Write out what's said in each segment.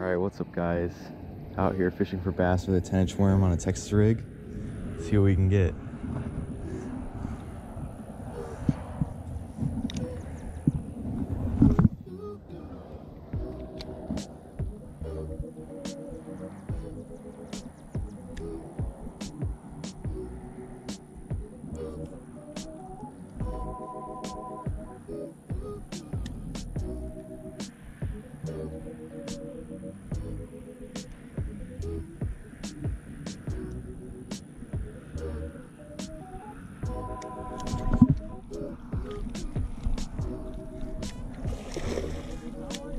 All right, what's up, guys? Out here fishing for bass with a 10 inch worm on a Texas rig. See what we can get.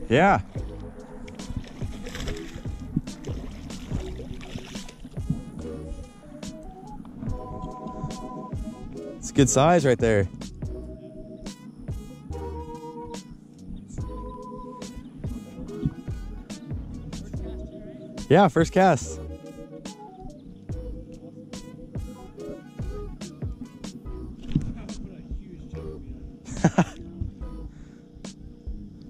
Yeah. It's a good size right there. Yeah, first cast.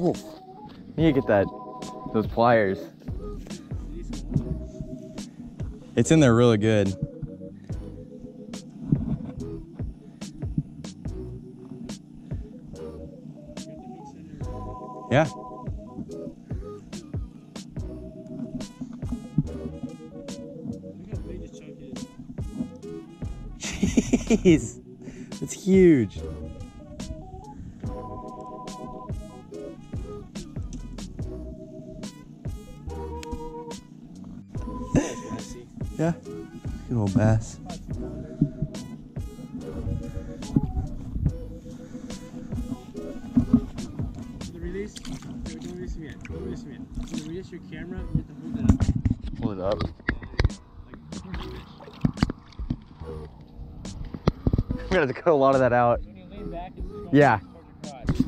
You need to get that, those pliers. It's in there really good. Yeah. Jeez, it's huge. Yeah, good old bass. The release, don't release him yet. Don't release him yet. When you release your camera, you have to hold it up. Pull it up. Like, push it. I'm gonna have to cut a lot of that out. When you lean back, it's just going Yeah. towards.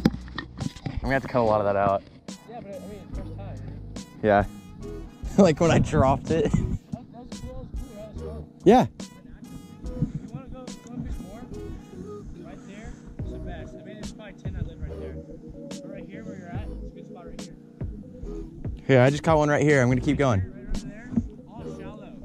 I'm gonna have to cut a lot of that out. Yeah, but I mean, it's first time. Yeah. like when I dropped it. Yeah. You wanna go, you wanna fish more? Right there, it's the best. I mean, there's probably 10 that live right there. But right here I just caught one right here. I'm gonna keep going. Along the line.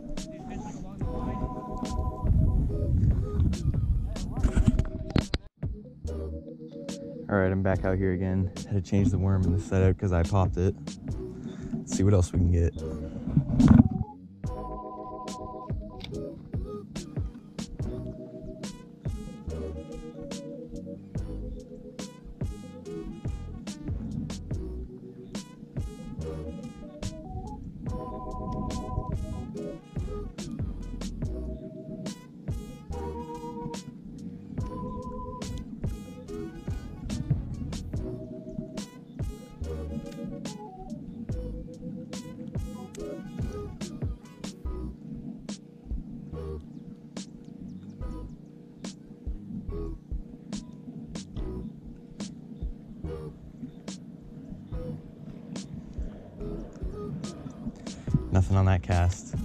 All right, I'm back out here again. Had to change the worm in the setup because I popped it. Let's see what else we can get. On that cast.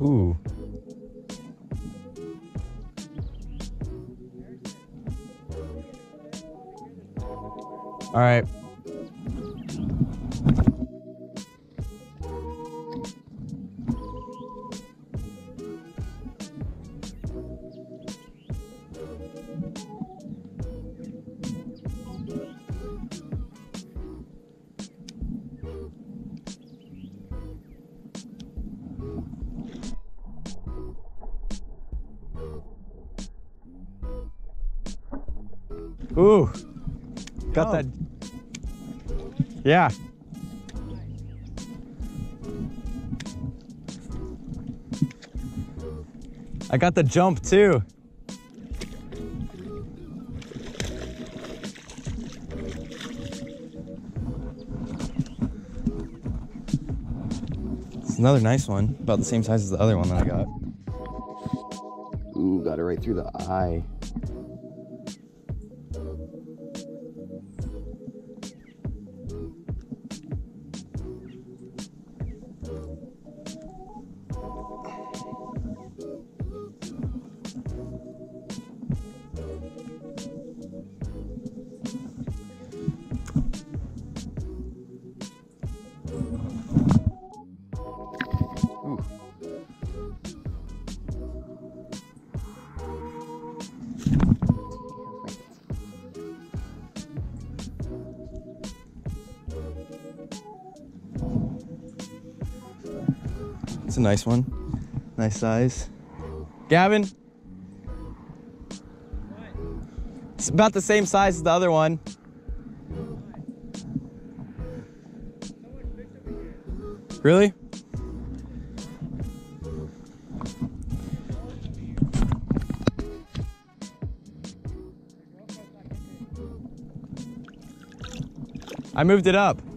Ooh. All right. Ooh. Got Oh. that. Yeah. I got the jump too. It's another nice one, about the same size as the other one that I got. Ooh, got it right through the eye. A nice one. Nice size. Gavin, it's about the same size as the other one. Really? I moved it up.